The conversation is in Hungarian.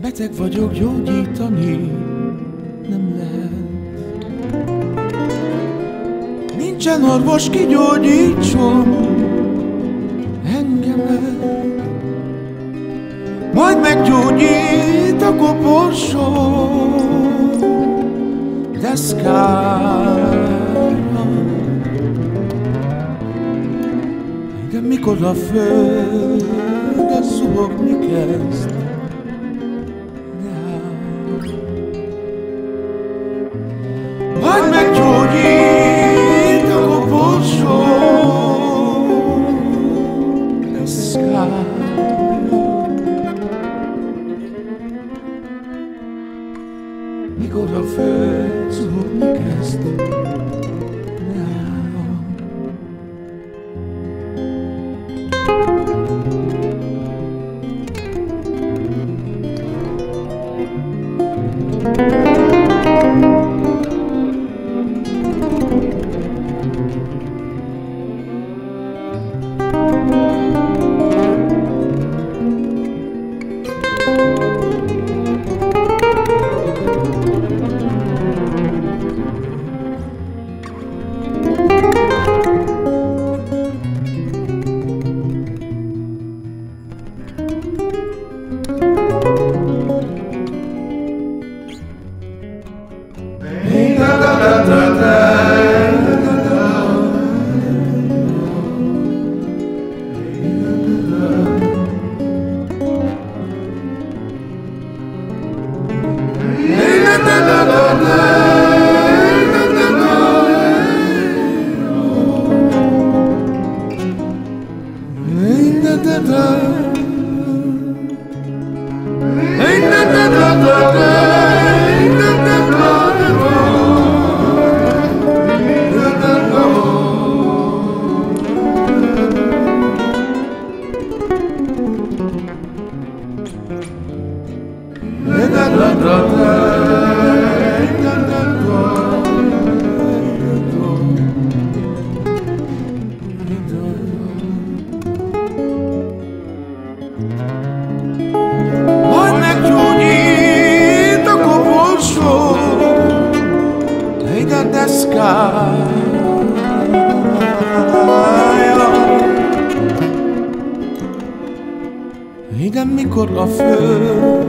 Beteg vagyok, gyógyítani nem lehet. Nincsen orvos, ki gyógyítson engemet. Majd meggyógyít a koporsó mascara Gdje mi kod la feu Da Nicola Fels, wo du gehst. Thank mm -hmm. you. Ide mikor a föld